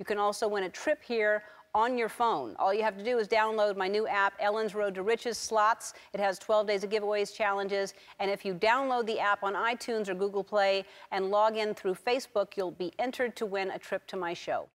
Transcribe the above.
You can also win a trip here on your phone. All you have to do is download my new app, Ellen's Road to Riches Slots. It has 12 days of giveaways, challenges, and if you download the app on iTunes or Google Play and log in through Facebook, you'll be entered to win a trip to my show.